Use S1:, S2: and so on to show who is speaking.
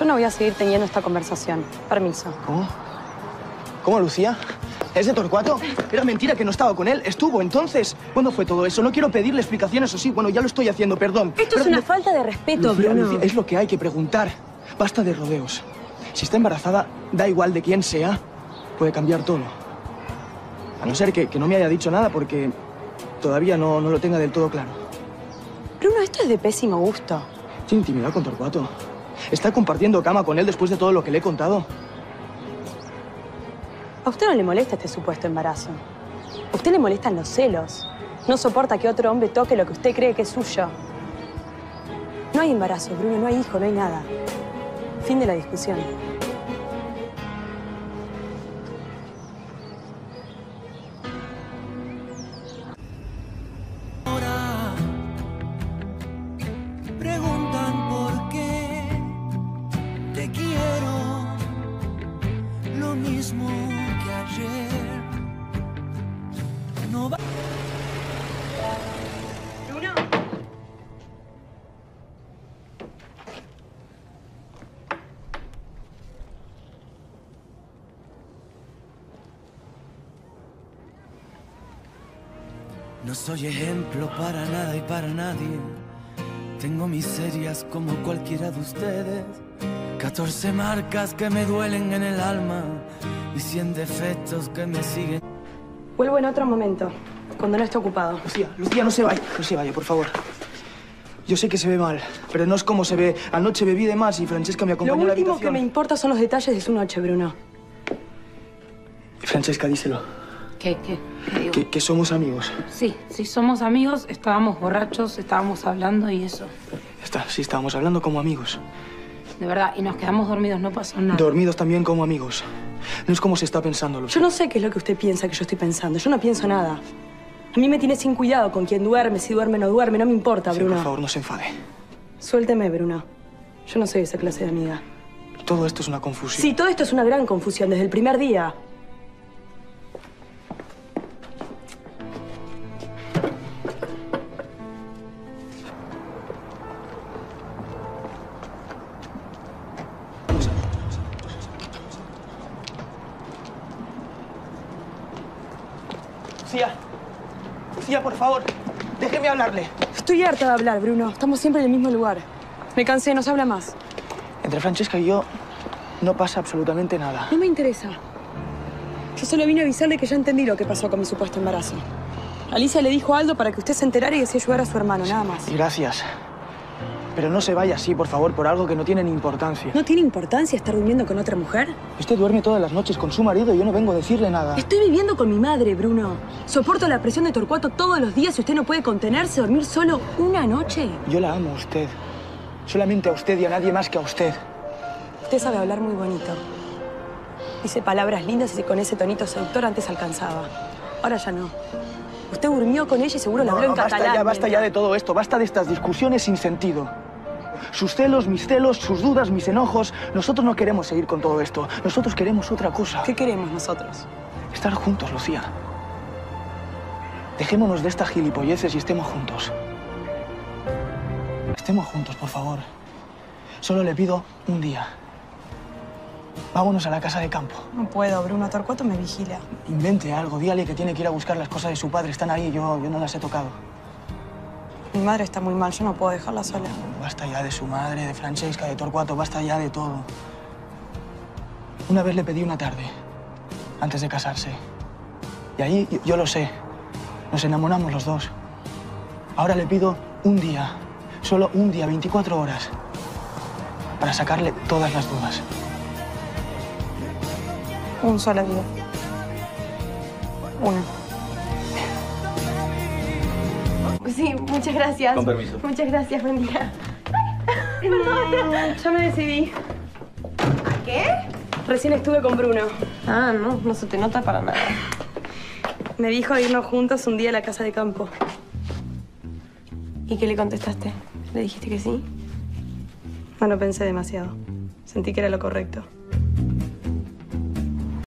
S1: Yo no voy a seguir teniendo esta conversación. Permiso.
S2: ¿Cómo? ¿Cómo, Lucía? ¿Es de Torcuato? Era mentira que no estaba con él. Estuvo, entonces. ¿Cuándo fue todo eso? No quiero pedirle explicaciones, o sí. Bueno, ya lo estoy haciendo, perdón.
S1: Esto es una falta de respeto,
S2: Lucía,
S1: Bruno.
S2: Lucía, es lo que hay que preguntar. Basta de rodeos. Si está embarazada, da igual de quién sea, puede cambiar todo. A no ser que, que no me haya dicho nada porque todavía no, no lo tenga del todo claro.
S1: Bruno, esto es de pésimo gusto.
S2: Tiene intimidad con Torcuato. Está compartiendo cama con él después de todo lo que le he contado.
S1: A usted no le molesta este supuesto embarazo. A usted le molestan los celos. No soporta que otro hombre toque lo que usted cree que es suyo. No hay embarazo, Bruno, no hay hijo, no hay nada. Fin de la discusión.
S3: Lo mismo que ayer. No va
S1: Bruno.
S3: No soy ejemplo para nada y para nadie. Tengo miserias como cualquiera de ustedes. 14 marcas que me duelen en el alma y 100 defectos que me siguen.
S1: Vuelvo en otro momento, cuando no esté ocupado.
S2: Lucía, Lucía, no se vaya. No se vaya, por favor. Yo sé que se ve mal, pero no es como se ve. Anoche bebí de más y Francesca me
S1: Lo
S2: acompañó a la
S1: último que
S2: habitación.
S1: me importa son los detalles de su noche, Bruno.
S2: Francesca, díselo.
S4: ¿Qué, qué? ¿Qué digo?
S2: Que, que somos amigos.
S4: Sí, sí, somos amigos, estábamos borrachos, estábamos hablando y eso.
S2: Está, sí, estábamos hablando como amigos.
S4: De verdad, y nos quedamos dormidos, no pasó nada.
S2: Dormidos también como amigos. No es como se está pensando, Lucía.
S1: Yo no sé qué es lo que usted piensa que yo estoy pensando. Yo no pienso nada. A mí me tiene sin cuidado con quién duerme, si duerme o no duerme. No me importa,
S2: Sí,
S1: Bruno.
S2: por favor, no se enfade.
S1: Suélteme, Bruno. Yo no soy esa clase de amiga.
S2: Todo esto es una confusión.
S1: Sí, todo esto es una gran confusión desde el primer día.
S2: Lucía. Lucía, por favor, déjeme hablarle.
S1: Estoy harta de hablar, Bruno. Estamos siempre en el mismo lugar. Me cansé, no se habla más.
S2: Entre Francesca y yo no pasa absolutamente nada.
S1: No me interesa. Yo solo vine a avisarle que ya entendí lo que pasó con mi supuesto embarazo. Alicia le dijo a Aldo para que usted se enterara y así ayudara a su hermano, nada más.
S2: Y gracias. Pero no se vaya así, por favor, por algo que no tiene ni importancia.
S1: ¿No tiene importancia estar durmiendo con otra mujer?
S2: Usted duerme todas las noches con su marido y yo no vengo a decirle nada.
S1: Estoy viviendo con mi madre, Bruno. Soporto la presión de Torcuato todos los días y usted no puede contenerse, dormir solo una noche.
S2: Yo la amo a usted. Solamente a usted y a nadie más que a usted.
S1: Usted sabe hablar muy bonito. Dice palabras lindas y con ese tonito seductor antes alcanzaba. Ahora ya no. Usted durmió con ella y seguro
S2: No,
S1: habló
S2: no,
S1: en
S2: basta
S1: catalán.
S2: ya, basta ya de todo esto. Basta de estas discusiones sin sentido. Sus celos, mis celos, sus dudas, mis enojos. Nosotros no queremos seguir con todo esto. Nosotros queremos otra cosa.
S1: ¿Qué queremos nosotros?
S2: Estar juntos, Lucía. Dejémonos de estas gilipolleces y estemos juntos. Estemos juntos, por favor. Solo le pido un día. Vámonos a la casa de campo.
S1: No puedo, Bruno. Torcuato me vigila.
S2: Invente algo, dígale que tiene que ir a buscar las cosas de su padre. Están ahí, yo, yo no las he tocado.
S1: Mi madre está muy mal, yo no puedo dejarla sola.
S2: Basta ya de su madre, de Francesca, de Torcuato, basta ya de todo. Una vez le pedí una tarde, antes de casarse. Y ahí, yo, yo lo sé, nos enamoramos los dos. Ahora le pido un día, solo un día, 24 horas, para sacarle todas las dudas.
S1: Un solo día. Una.
S5: Sí, muchas gracias.
S6: Con permiso.
S5: Muchas gracias, buen día.
S1: Ya me decidí.
S5: ¿Qué?
S1: Recién estuve con Bruno.
S5: Ah, no, no se te nota para nada.
S1: Me dijo irnos juntos un día a la casa de campo.
S5: ¿Y qué le contestaste? ¿Le dijiste que sí?
S1: No lo pensé demasiado. Sentí que era lo correcto.